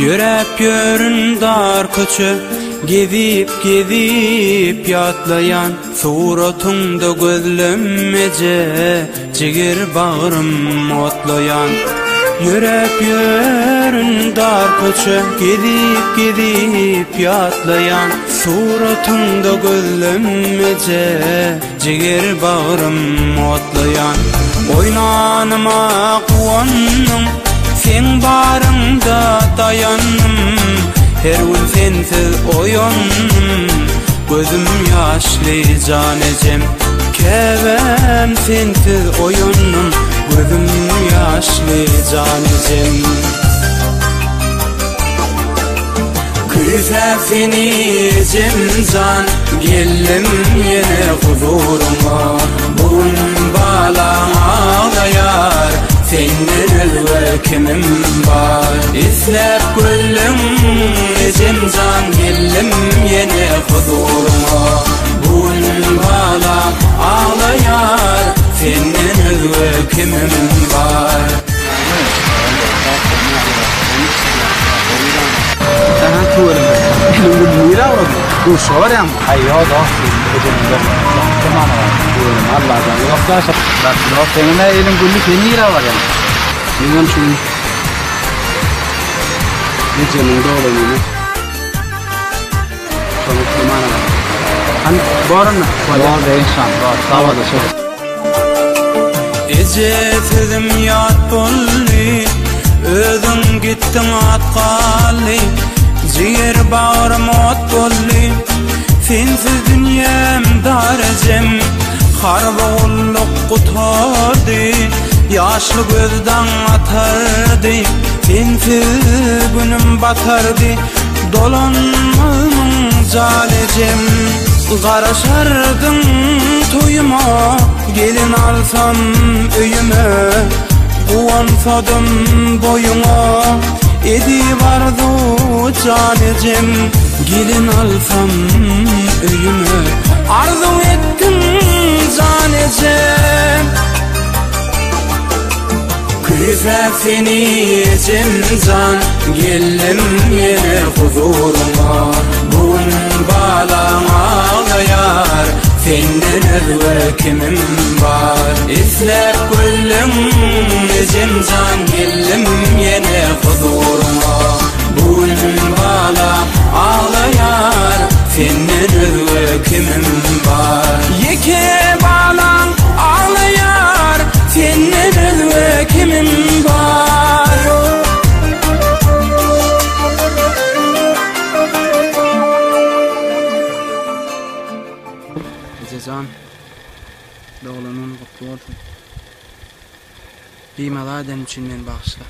Yürep görün dar köçü Gezip gezip yatlayan Suratında gözlemece Cigir bağrım otlayan. Yürep görün dar köçü Gezip gezip yatlayan Suratında gözlemece Cigir bağrım otlayan. Oynanma kuvanım Sen dayanım Her gün sensiz oyanım Gözüm yaşlı canecem Kevem sensiz oyanım Gözüm yaşlı canecem Kıysa seni cemcan Geldim yine huzuruma. Bugün bağlam ağlayar Senin ve kimim var İslep güllüm cemcan Geldim yine huzuruma Bugün bağlam ağlayar Senin ve kimim var Aha, tuvalim. Lu mira ora. Du sovar yam. Ayo doh, ujung تمام يقولون الله قال لي وقت عشر بس الوقت هنا ما يلم يقول لك هني لا ولا يعني يوم شو يجي من دولة هنا تمام أنا بارنا بار ده إن شاء الله بار سوا ده شو إجيت ذم يا طلني إذن قلت ما تقالي زير باور موت طلني Sensiz dünyam daracem Harba olluk kutardı Yaşlı gözden atardı Sensiz günüm batardı Dolanmamın calecem Qaraşardım toyuma Gelin alsam öyüme Kuvansadım boyuna Edi vardı canecem Gelin alsam öyüme Arzu ettim canecem Kıysa seni cemcan Geldim yine huzuruma. Bugün bağlam ağlayar Senden ve kimim Doğulanın kutlu olsun. Kıymalardan içinden bağışla.